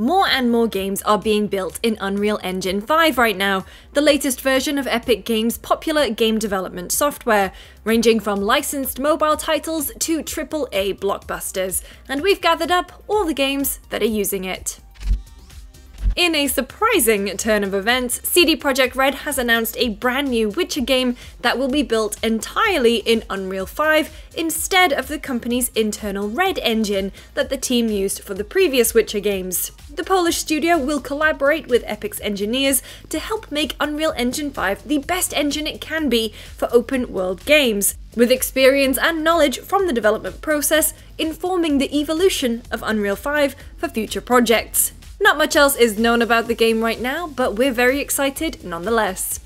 More and more games are being built in Unreal Engine 5 right now, the latest version of Epic Games' popular game development software, ranging from licensed mobile titles to AAA blockbusters, and we've gathered up all the games that are using it. In a surprising turn of events, CD Projekt Red has announced a brand new Witcher game that will be built entirely in Unreal 5 instead of the company's internal Red engine that the team used for the previous Witcher games. The Polish studio will collaborate with Epic's engineers to help make Unreal Engine 5 the best engine it can be for open world games, with experience and knowledge from the development process informing the evolution of Unreal 5 for future projects. Not much else is known about the game right now, but we're very excited nonetheless.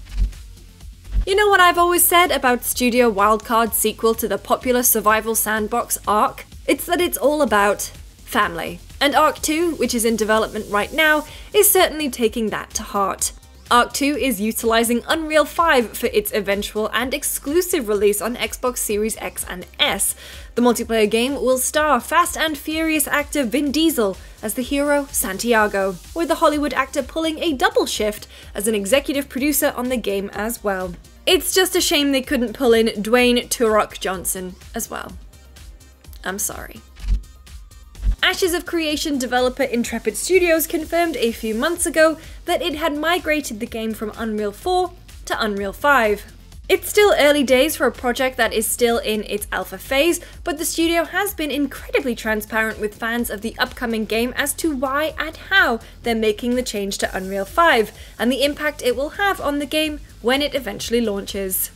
You know what I've always said about Studio Wildcard's sequel to the popular survival sandbox Ark? It's that it's all about family. And Ark 2, which is in development right now, is certainly taking that to heart. Ark 2 is utilizing Unreal 5 for its eventual and exclusive release on Xbox Series X and S. The multiplayer game will star Fast and Furious actor Vin Diesel as the hero Santiago, with the Hollywood actor pulling a double shift as an executive producer on the game as well. It's just a shame they couldn't pull in Dwayne The Rock Johnson as well. I'm sorry. Ashes of Creation developer Intrepid Studios confirmed a few months ago that it had migrated the game from Unreal 4 to Unreal 5. It's still early days for a project that is still in its alpha phase, but the studio has been incredibly transparent with fans of the upcoming game as to why and how they're making the change to Unreal 5, and the impact it will have on the game when it eventually launches.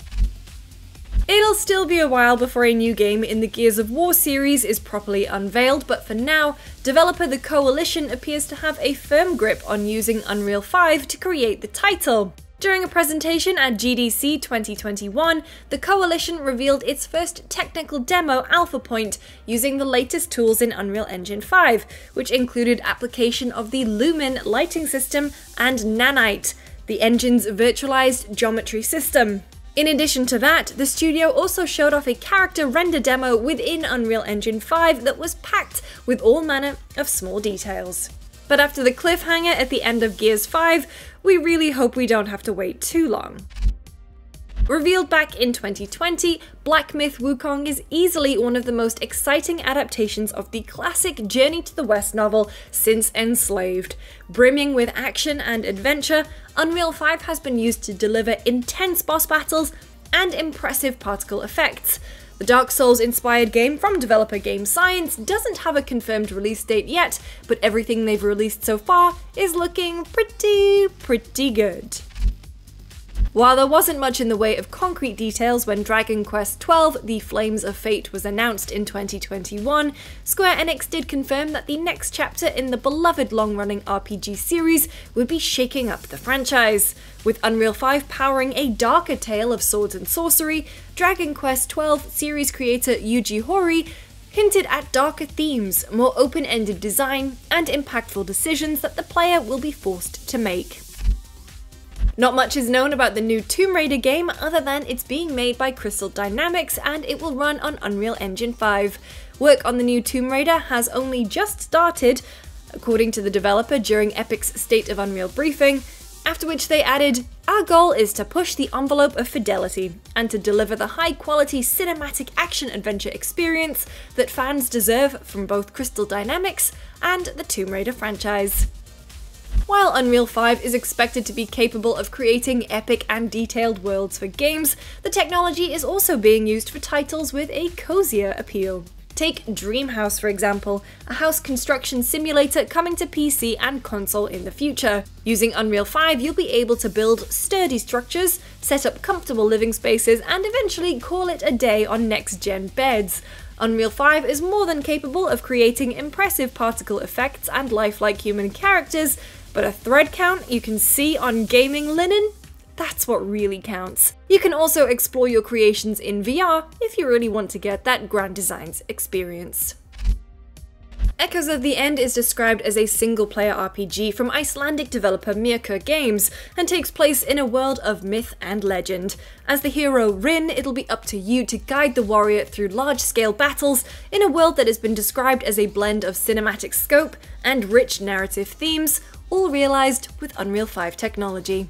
It'll still be a while before a new game in the Gears of War series is properly unveiled, but for now, developer The Coalition appears to have a firm grip on using Unreal 5 to create the title. During a presentation at GDC 2021, the Coalition revealed its first technical demo alpha point using the latest tools in Unreal Engine 5, which included application of the Lumen lighting system and Nanite, the engine's virtualized geometry system. In addition to that, the studio also showed off a character render demo within Unreal Engine 5 that was packed with all manner of small details. But after the cliffhanger at the end of Gears 5, we really hope we don't have to wait too long. Revealed back in 2020, Black Myth Wukong is easily one of the most exciting adaptations of the classic Journey to the West novel since Enslaved. Brimming with action and adventure, Unreal 5 has been used to deliver intense boss battles and impressive particle effects. The Dark Souls inspired game from developer Game Science doesn't have a confirmed release date yet, but everything they've released so far is looking pretty, pretty good. While there wasn't much in the way of concrete details when Dragon Quest XII The Flames of Fate was announced in 2021, Square Enix did confirm that the next chapter in the beloved long running RPG series would be shaking up the franchise. With Unreal 5 powering a darker tale of swords and sorcery, Dragon Quest XII series creator Yuji Horii hinted at darker themes, more open ended design, and impactful decisions that the player will be forced to make. Not much is known about the new Tomb Raider game other than it's being made by Crystal Dynamics and it will run on Unreal Engine 5. Work on the new Tomb Raider has only just started, according to the developer during Epic's State of Unreal briefing, after which they added, Our goal is to push the envelope of fidelity and to deliver the high quality cinematic action adventure experience that fans deserve from both Crystal Dynamics and the Tomb Raider franchise. While Unreal 5 is expected to be capable of creating epic and detailed worlds for games, the technology is also being used for titles with a cozier appeal. Take Dreamhouse, for example, a house construction simulator coming to PC and console in the future. Using Unreal 5, you'll be able to build sturdy structures, set up comfortable living spaces, and eventually call it a day on next gen beds. Unreal 5 is more than capable of creating impressive particle effects and lifelike human characters, but a thread count you can see on Gaming Linen? That's what really counts. You can also explore your creations in VR if you really want to get that Grand Designs experience. Echoes of the End is described as a single player RPG from Icelandic developer Myrkur Games and takes place in a world of myth and legend. As the hero Ryn, it'll be up to you to guide the warrior through large scale battles in a world that has been described as a blend of cinematic scope and rich narrative themes, all realised with Unreal 5 technology.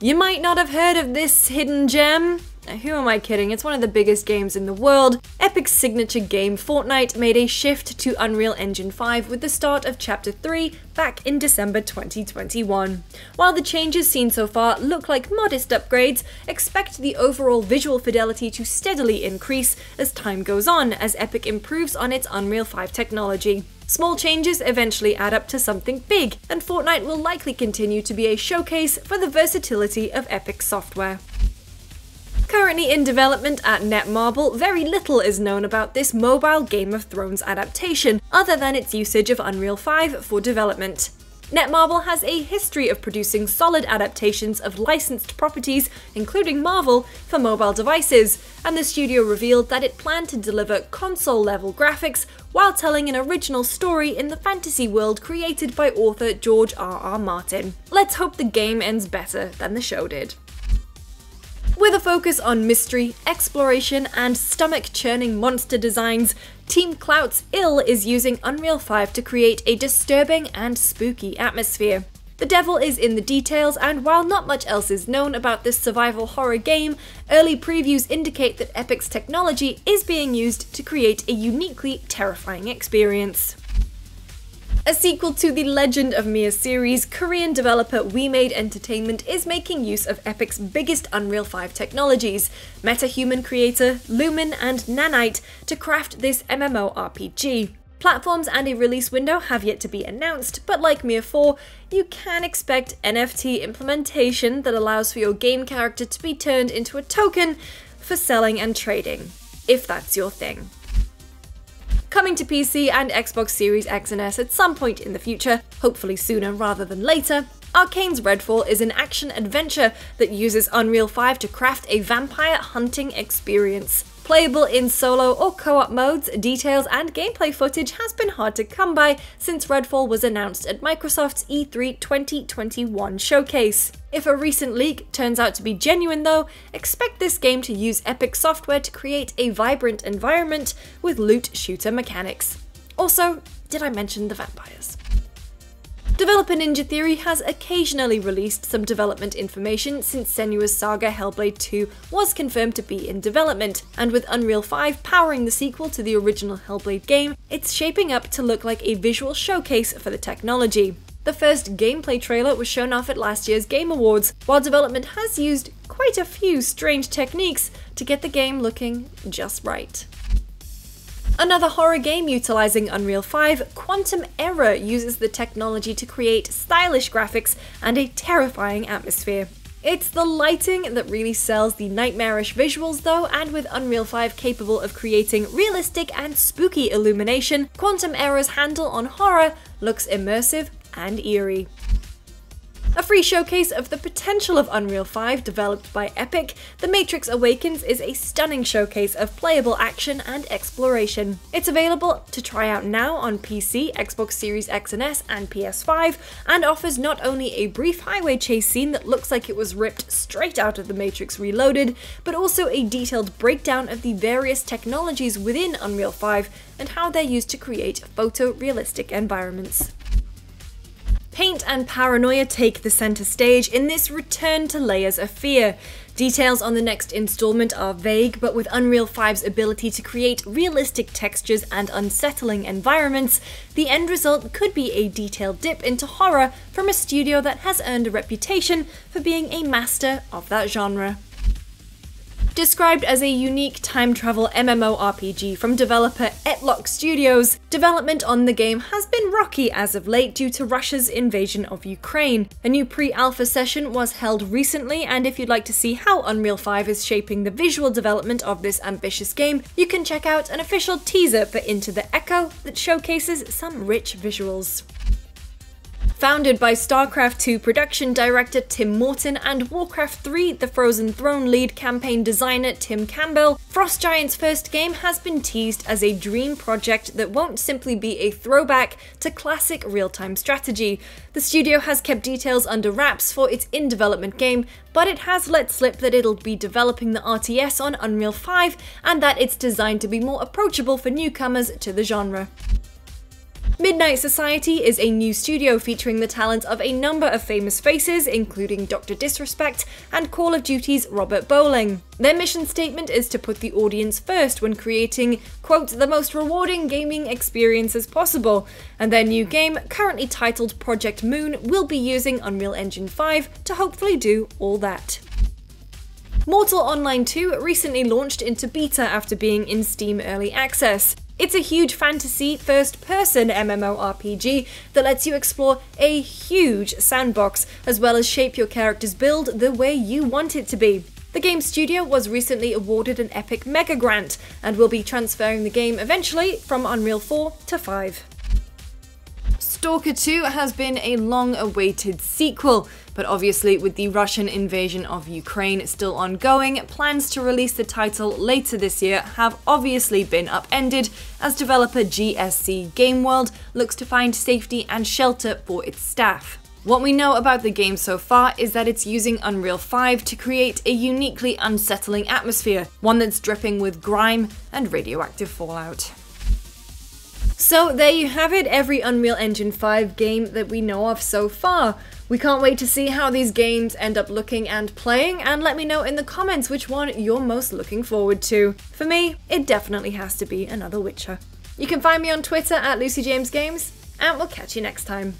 You might not have heard of this hidden gem. Who am I kidding? It's one of the biggest games in the world. Epic's signature game Fortnite made a shift to Unreal Engine 5 with the start of Chapter 3 back in December 2021. While the changes seen so far look like modest upgrades, expect the overall visual fidelity to steadily increase as time goes on as Epic improves on its Unreal 5 technology. Small changes eventually add up to something big, and Fortnite will likely continue to be a showcase for the versatility of Epic software. Currently in development at Netmarble, very little is known about this mobile Game of Thrones adaptation, other than its usage of Unreal 5 for development. Netmarble has a history of producing solid adaptations of licensed properties, including Marvel, for mobile devices, and the studio revealed that it planned to deliver console level graphics while telling an original story in the fantasy world created by author George R. R. Martin. Let's hope the game ends better than the show did. With a focus on mystery, exploration, and stomach churning monster designs, Team Clout's Ill is using Unreal 5 to create a disturbing and spooky atmosphere. The devil is in the details, and while not much else is known about this survival horror game, early previews indicate that Epic's technology is being used to create a uniquely terrifying experience. A sequel to the Legend of Mir series, Korean developer Wemade Entertainment is making use of Epic's biggest Unreal 5 technologies, MetaHuman Creator, Lumen, and Nanite, to craft this MMORPG. Platforms and a release window have yet to be announced, but like Mir 4, you can expect NFT implementation that allows for your game character to be turned into a token for selling and trading, if that's your thing coming to PC and Xbox Series X and S at some point in the future, hopefully sooner rather than later. Arkane's Redfall is an action adventure that uses Unreal 5 to craft a vampire hunting experience. Playable in solo or co-op modes, details and gameplay footage has been hard to come by since Redfall was announced at Microsoft's E3 2021 showcase. If a recent leak turns out to be genuine though, expect this game to use Epic software to create a vibrant environment with loot shooter mechanics. Also, did I mention the vampires? Developer Ninja Theory has occasionally released some development information since Senua's Saga Hellblade 2 was confirmed to be in development, and with Unreal 5 powering the sequel to the original Hellblade game, it's shaping up to look like a visual showcase for the technology. The first gameplay trailer was shown off at last year's Game Awards, while development has used quite a few strange techniques to get the game looking just right. Another horror game utilizing Unreal 5, Quantum Error uses the technology to create stylish graphics and a terrifying atmosphere. It's the lighting that really sells the nightmarish visuals though, and with Unreal 5 capable of creating realistic and spooky illumination, Quantum Error's handle on horror looks immersive and eerie. A free showcase of the potential of Unreal 5 developed by Epic, The Matrix Awakens is a stunning showcase of playable action and exploration. It's available to try out now on PC, Xbox Series X and S, and PS5, and offers not only a brief highway chase scene that looks like it was ripped straight out of The Matrix Reloaded, but also a detailed breakdown of the various technologies within Unreal 5 and how they're used to create photorealistic environments. Paint and paranoia take the center stage in this return to layers of fear. Details on the next installment are vague, but with Unreal 5's ability to create realistic textures and unsettling environments, the end result could be a detailed dip into horror from a studio that has earned a reputation for being a master of that genre. Described as a unique time travel MMORPG from developer Etlock Studios, development on the game has been rocky as of late due to Russia's invasion of Ukraine. A new pre alpha session was held recently, and if you'd like to see how Unreal 5 is shaping the visual development of this ambitious game, you can check out an official teaser for Into the Echo that showcases some rich visuals. Founded by StarCraft 2 production director Tim Morten and Warcraft 3 The Frozen Throne lead campaign designer Tim Campbell, Frost Giant's first game has been teased as a dream project that won't simply be a throwback to classic real time strategy. The studio has kept details under wraps for its in development game, but it has let slip that it'll be developing the RTS on Unreal 5 and that it's designed to be more approachable for newcomers to the genre. Midnight Society is a new studio featuring the talent of a number of famous faces, including Dr. Disrespect and Call of Duty's Robert Bowling. Their mission statement is to put the audience first when creating, quote, the most rewarding gaming experiences possible, and their new game, currently titled Project Moon, will be using Unreal Engine 5 to hopefully do all that. Mortal Online 2 recently launched into beta after being in Steam Early Access. It's a huge fantasy first person MMORPG that lets you explore a huge sandbox, as well as shape your character's build the way you want it to be. The game studio was recently awarded an Epic Mega Grant and will be transferring the game eventually from Unreal 4 to 5. Stalker 2 has been a long awaited sequel, but obviously, with the Russian invasion of Ukraine still ongoing, plans to release the title later this year have obviously been upended as developer GSC Game World looks to find safety and shelter for its staff. What we know about the game so far is that it's using Unreal 5 to create a uniquely unsettling atmosphere, one that's dripping with grime and radioactive fallout. So there you have it, every Unreal Engine 5 game that we know of so far. We can't wait to see how these games end up looking and playing, and let me know in the comments which one you're most looking forward to. For me, it definitely has to be another Witcher. You can find me on Twitter at LucyJamesGames, and we'll catch you next time.